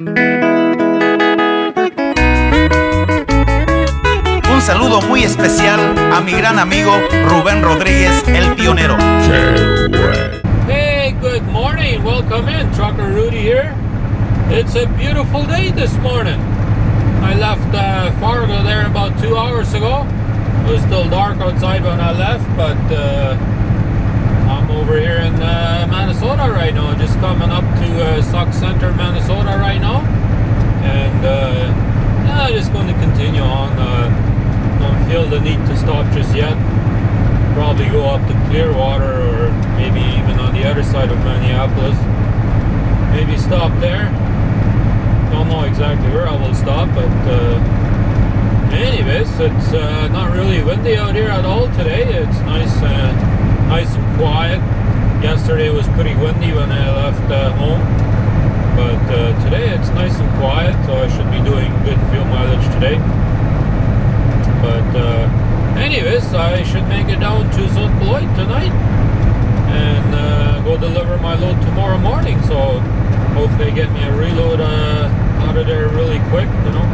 Un saludo muy especial a mi gran amigo Rubén Rodríguez, el pionero. Hey, good morning. Welcome in. Trucker Rudy here. It's a beautiful day this morning. I left uh, Fargo there about two hours ago. It was still dark outside when I left, but uh, I'm over here in uh, Minnesota right now. Just coming up to uh, Sauk Centre, Minnesota right now. And uh, yeah, I'm just going to continue on. Uh, don't feel the need to stop just yet. Probably go up to Clearwater or maybe even on the other side of Minneapolis. Maybe stop there. Don't know exactly where I will stop, but uh, anyways, it's uh, not really windy out here at all today. It's nice, uh, nice and quiet. Yesterday was pretty windy when I left uh, home, but uh, today it's nice and quiet, so I should be doing good fuel mileage today. But uh, anyways, I should make it down to St. Beloit tonight and uh, go deliver my load tomorrow morning. So hopefully get me a reload uh, out of there really quick. You know,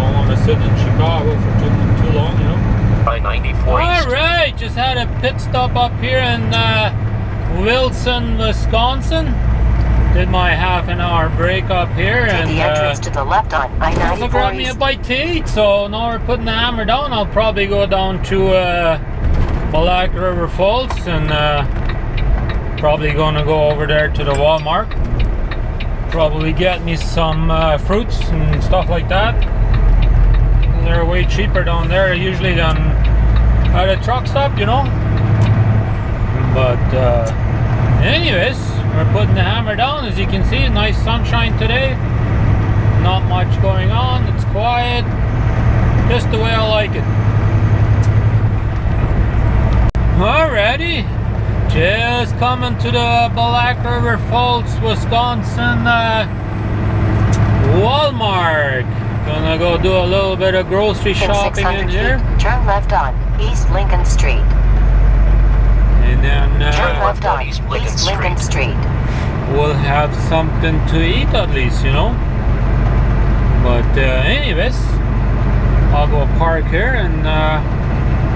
don't want to sit in Chicago for too too long. You know. By 94 All right, just had a pit stop up here in uh, Wilson, Wisconsin. Did my half an hour break up here Take and. the uh, entrance to the left on also grab I-94 me a bite to eat. So now we're putting the hammer down. I'll probably go down to uh, Black River Falls and uh, probably gonna go over there to the Walmart. Probably get me some uh, fruits and stuff like that. They're way cheaper down there usually than at a truck stop, you know. But uh, anyways, we're putting the hammer down. As you can see, nice sunshine today not much going on. It's quiet, just the way I like it. Alrighty, just coming to the Black River Falls, Wisconsin uh, Walmart. Gonna go do a little bit of grocery In shopping in here, turn left on East Lincoln Street. and then Turn uh, left on East East Lincoln Lincoln, Street. Street. we'll have something to eat at least, you know. But uh, anyways, I'll go park here, and uh,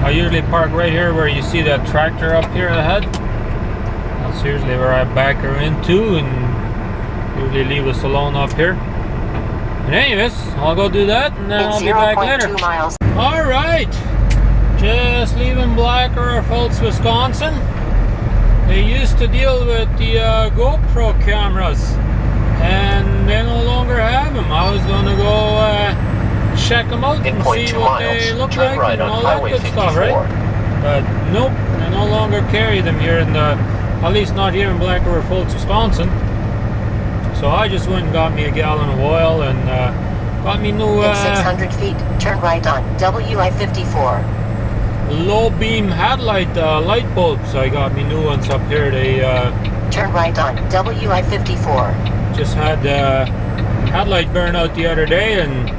I usually park right here where you see that tractor up here ahead. That's usually where I back her into, and usually leave us alone up here. But anyways, I'll go do that, and then In I'll be back later. miles. All right, just leaving Black River Falls, Wisconsin. They used to deal with the uh, GoPro cameras, and they no longer have them. I was gonna go uh, check them out In and see what they look like right and all that good 54. stuff, right? But nope, they no longer carry them here in the, at least not here in Black River Falls, Wisconsin. So I just went and got me a gallon of oil and uh, got me new In uh, 600 feet, turn right on WI-54. Low beam headlight uh, light bulbs. I got me new ones up here. They uh, Turn right on WI-54. just had uh, headlight burn out the other day, and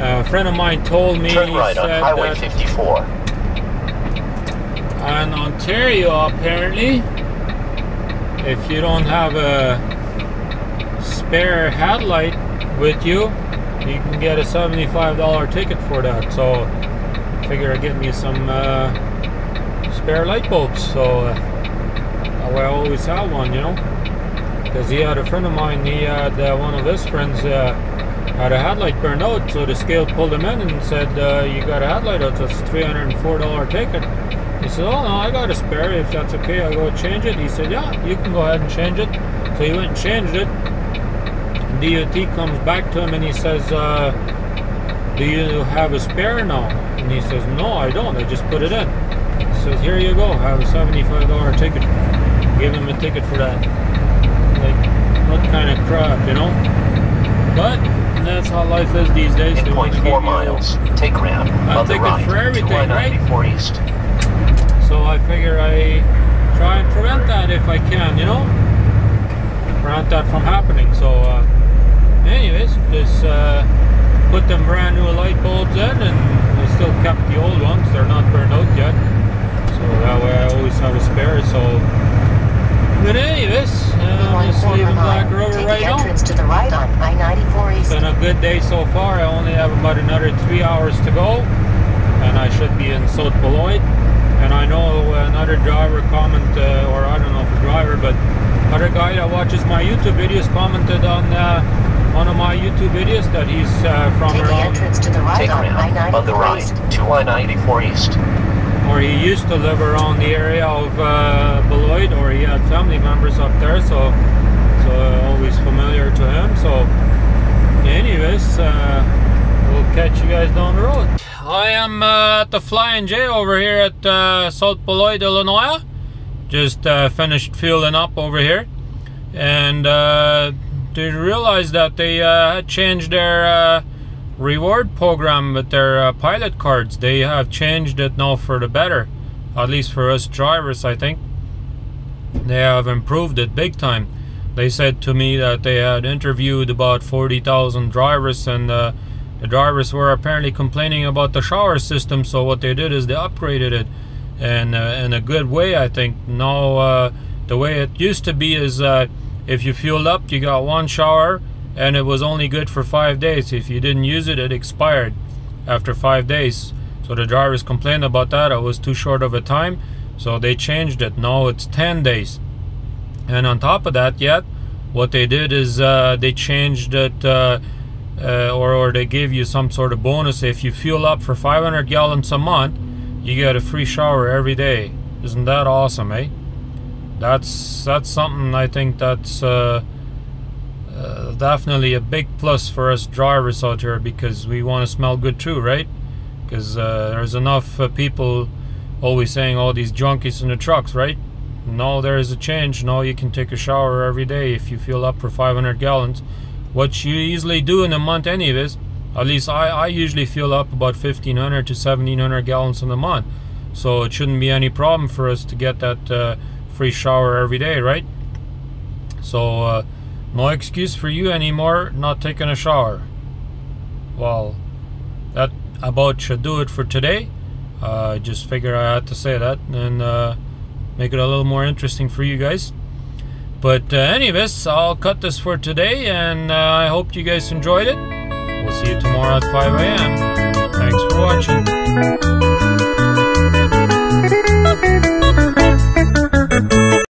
a friend of mine told me Turn right on Highway 54. in Ontario apparently, if you don't have a spare headlight with you, you can get a $75 ticket for that. So figure I'd get me some uh, spare light bulbs. So uh, I always have one, you know. Because he had a friend of mine, he had uh, one of his friends uh, had a headlight burned out, so the scale pulled him in and said, uh, You got a headlight out, that's a $304 ticket. He said, Oh no, I got a spare, if that's okay, I'll go change it. He said, Yeah, you can go ahead and change it. So he went and changed it. DOT comes back to him and he says, uh, Do you have a spare now? And he says, No, I don't, I just put it in. He says, Here you go, have a $75 ticket. Give him a ticket for that. Like, what kind of crap, you know? But that's how life is these days. In They want point four you- miles, take ramp I'll on the take it right for everything, I-94 East. So I figure I try and prevent that if I can, you know? Prevent that from happening. So, uh, anyways, this... uh, put them brand new light bulbs in and I still kept the old ones. They're not burned out yet. So that way I always have a spare. So But anyways, uh, One just leaving Black. River right entrance to the right on I-94 It's East. been a good day so far. I only have about another three hours to go, and I should be in South Beloit. And I know another driver commented, uh, or I don't know if a driver, but other guy that watches my YouTube videos commented on uh, one of my YouTube videos that he's uh, from Take the around, entrance to the right Take on ramp on the right East. to I-94 East. or he used to live around the area of uh, Beloit, or he had family members up there, so so uh, always familiar to him. So, anyways, uh, we'll catch you guys down the road. I am uh, at the Flying J over here at uh, South Beloit, Illinois. Just uh, finished fueling up over here, and they realized that they uh, changed their uh, reward program with their uh, pilot cards. They have changed it now for the better, at least for us drivers, I think. They have improved it big time. They said to me that they had interviewed about 40,000 drivers and uh, the drivers were apparently complaining about the shower system. So what they did is they upgraded it and uh, in a good way, I think. Now, uh, the way it used to be is uh, if you fueled up, you got one shower and it was only good for five days. If you didn't use it, it expired after five days. So the drivers complained about that. It was too short of a time. So they changed it. Now it's 10 days. And on top of that, yet, what they did is uh, they changed it, uh, uh, or, or they gave you some sort of bonus. If you fuel up for 500 gallons a month, you get a free shower every day. Isn't that awesome, eh? That's that's something I think that's uh, uh, definitely a big plus for us drivers out here because we want to smell good too, right? Because uh, there's enough uh, people always saying all these junkies in the trucks, right? Now there is a change. Now you can take a shower every day if you fill up for 500 gallons, what you easily do in a month, anyways. At least I, I usually fill up about 1500 to 1700 gallons in a month, so it shouldn't be any problem for us to get that uh, free shower every day, right? So uh, no excuse for you anymore not taking a shower. Well, that about should do it for today. Uh, I just figured I had to say that and uh, make it a little more interesting for you guys. But uh, anyways, I'll cut this for today, and uh, I hope you guys enjoyed it. We'll see you tomorrow at 5 a.m. Thanks for watching.